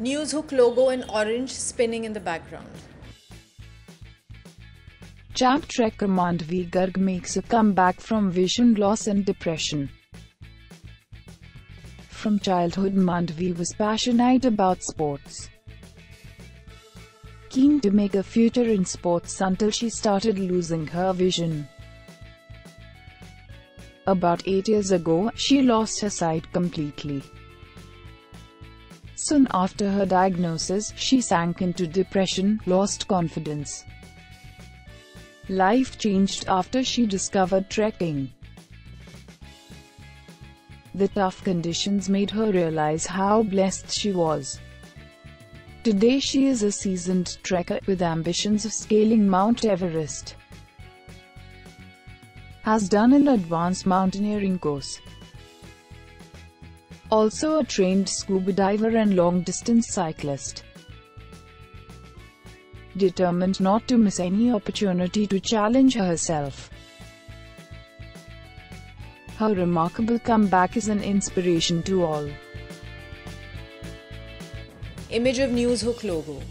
NewzHook logo in orange spinning in the background. Champ trekker Mandvi Garg makes a comeback from vision loss and depression. From childhood Mandvi was passionate about sports. Keen to make a future in sports until she started losing her vision. About eight years ago, she lost her sight completely. Soon after her diagnosis, she sank into depression, lost confidence. Life changed after she discovered trekking. The tough conditions made her realize how blessed she was. Today she is a seasoned trekker with ambitions of scaling Mount Everest. Has done an advanced mountaineering course also a trained scuba diver and long-distance cyclist. Determined not to miss any opportunity to challenge herself. Her remarkable comeback is an inspiration to all. Image of NewzHook logo.